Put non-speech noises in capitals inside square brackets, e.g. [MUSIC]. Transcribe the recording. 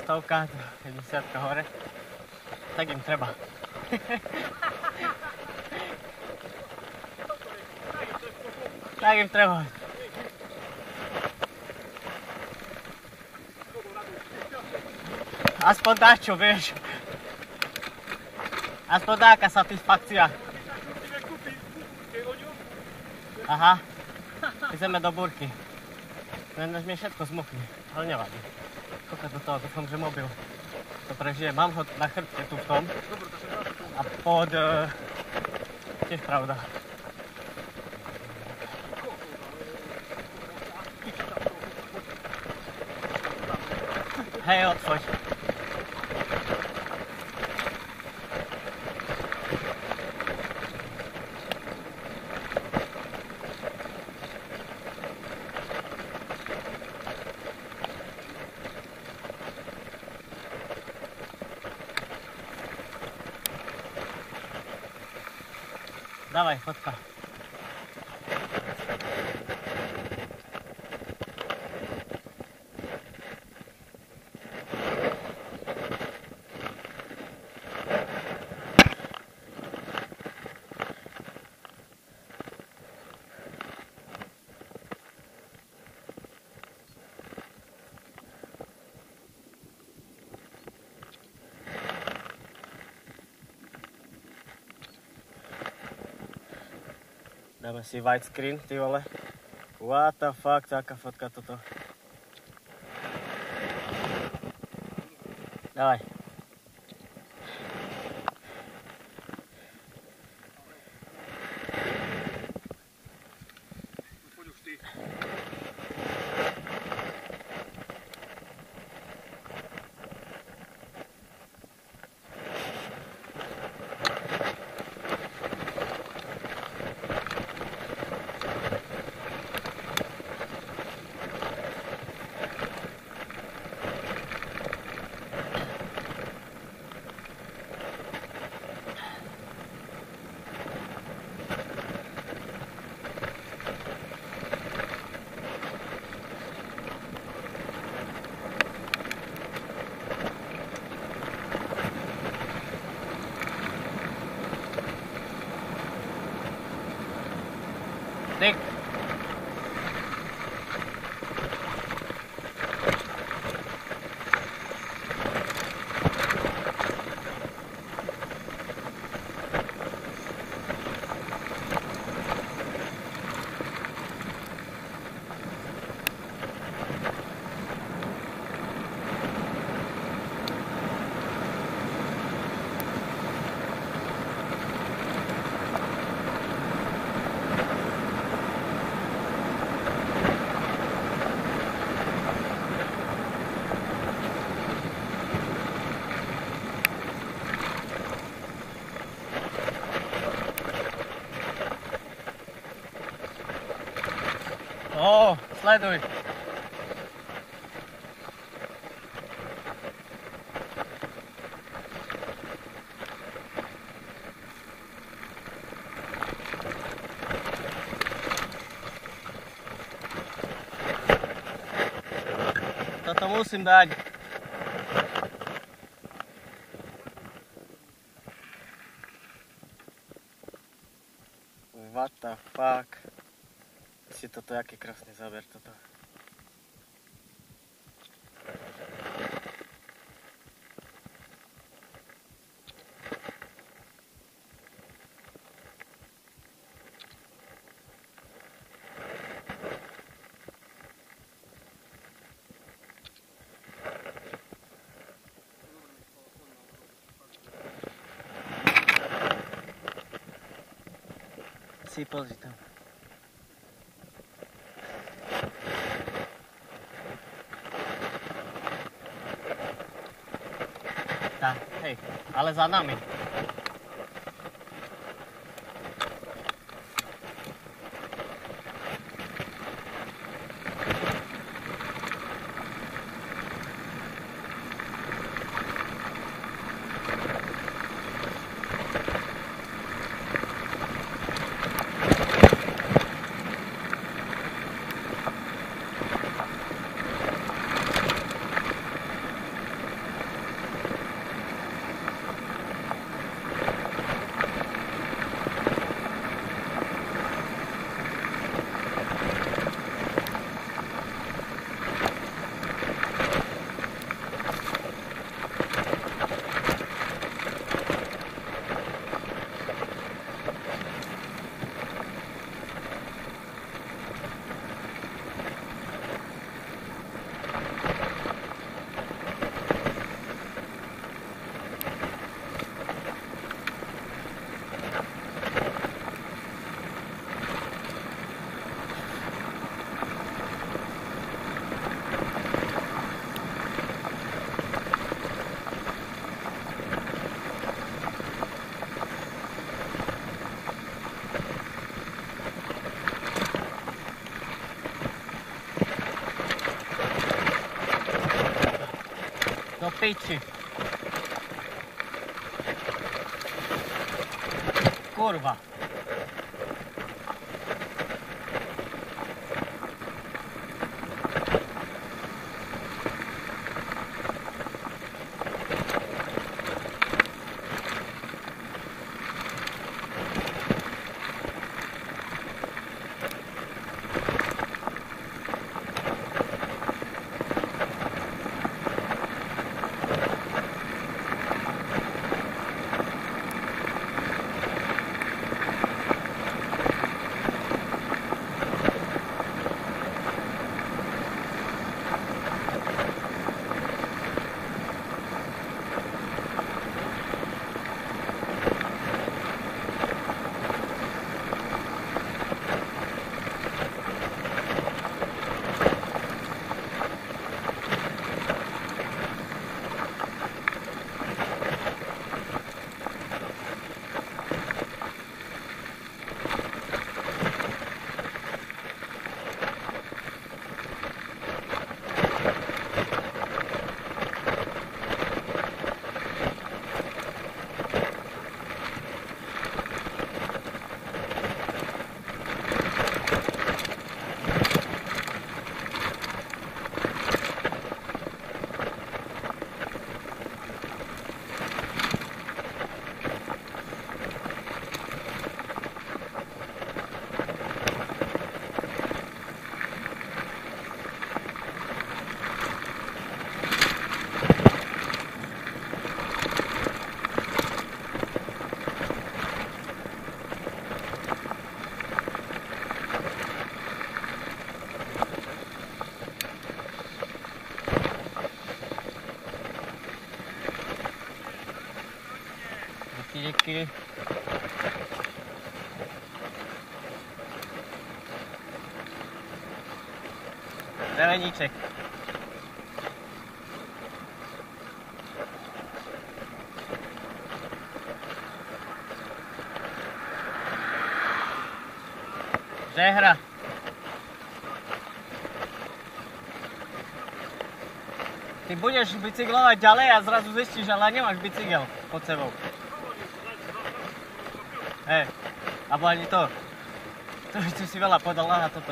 Stovka, 50 hore. Tak im treba. [LAUGHS] tak im treba. Aspoň dačo, vieš. Aspoň taká satisfakcia. Aha. Ideme do búrky. Len mi všetko zmokne, ale nevadí. Koľko do toho, dúfam, že mobil to prežije. Mám ho na chrbte tu v tom. A pod... Uh, tiež pravda. Hej, odfoď. Dawaj, fotka. Dáme si widescreen, ty vole. What the fuck, taká fotka toto. Dávaj. Ó, sleduj. Toto musím dať. What the fuck? Si toto, aký krásny záber toto. Si pozri tam. Tak, hej, ale za nami. на цей. Курва. Dzięki. Zeleniczek. Żehra. Ty budeš bicyklovať ďalej a zrazu zistíš, ale nemáš bicykel pod sebou. Hej, alebo ani to. To si si veľa podal na toto.